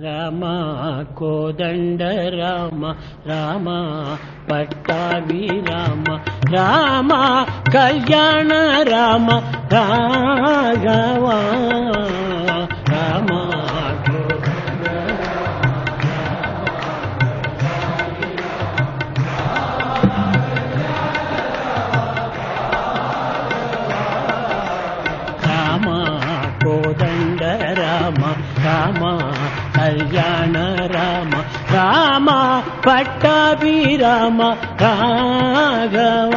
रा कोदण्ड राम राम पट्टावी राम राम कल्याण राम राघव కళ్యాణ రామ రామ పట్టాభి రామ రాఘవ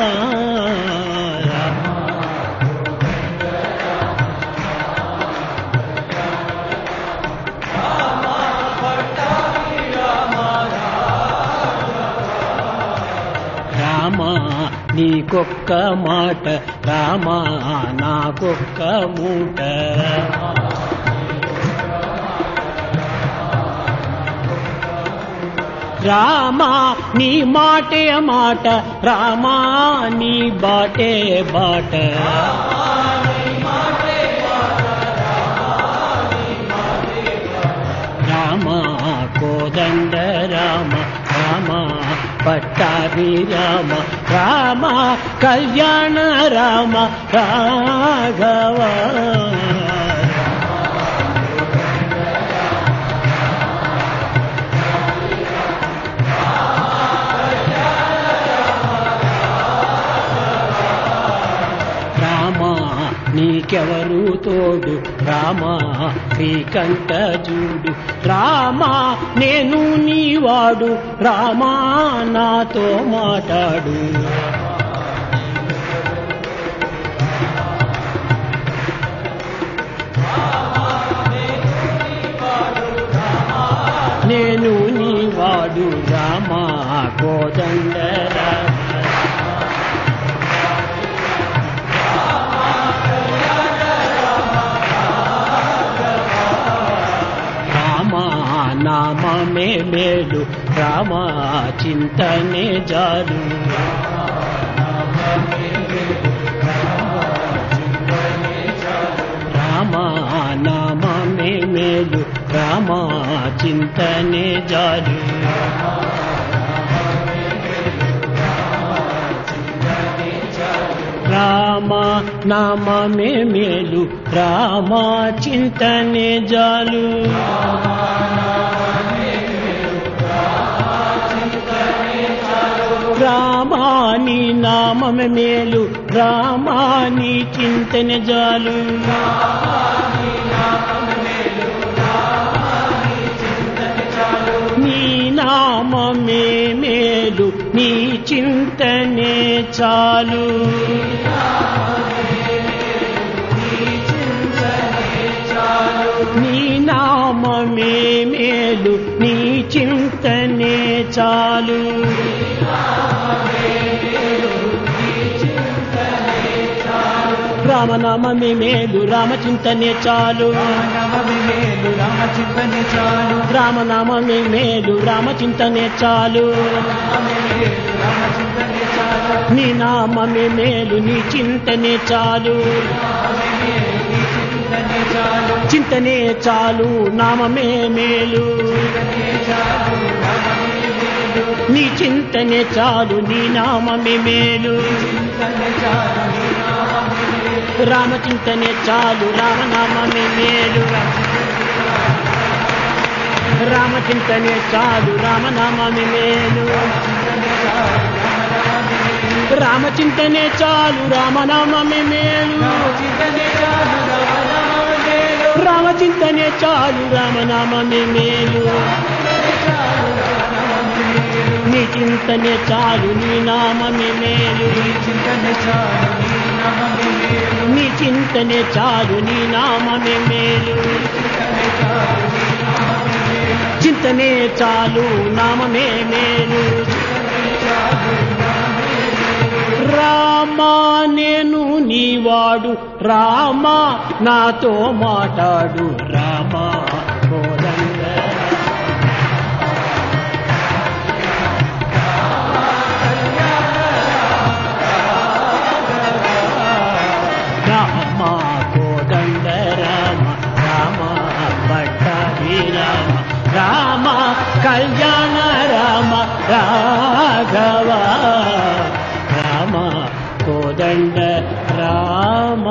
రామ రామ నీకొక్క మాట రామ నాకొక్క మూట రామా నీ మాటే మాట రామా నీ బాటే బాట. రామ కోదండ రామ రామ పట్టాభి రామ రామ కళ్యాణ రామ రాఘవ. నీకెవరు తోడు? రామా శ్రీకంఠ చూడు. రామా నేను నీవాడు రామా నాతో మాట్లాడు నేను నీవాడు రామా కోదండ రామ నామమే మేలు రామ చింతనే జాలు. రామ నామే మేలు రామ చింతనే జాలు. రామ నామే మేలు రామ చింతనే జాలు. రామాని నామమే మేలు రామాని చింతన జాలు. నీ నామమే మేలు నీ చింతనే చాలు. చాలు. రామనామమే మేలు రామచింతనే చాలు. రామనామమే మేలు రామచింతనే చాలు. నీ నామమే మేలు నీ చింతనే చాలు. చింతనే చాలు. చింతనే చాలు నామమే మేలు. నీ చింతనే చాలు నీ నామమే మేలు. రామ చింతనే చాలు రామచింతనే చాలు రామనామమే మేలు రామచింతనే చాలు రామనామమే మేలు. రామచింతనే చాలు రామనామమే మేలు చింతనే చాలు రామనామమే మేలు. రామ చింతనే చాలు రామనామమే మేలు. నీ చింతనే చాలు నీ నామమే మేలు. చింతనే చాలు నీ చింతనే చాలు నీ నామమే మేలు. చింతనే చాలు నామమే మేలు. రామా నేను నీవాడు రామా నాతో మాట్లాడు రామ कल्याण राम राघवा राम कोदण्ड राम।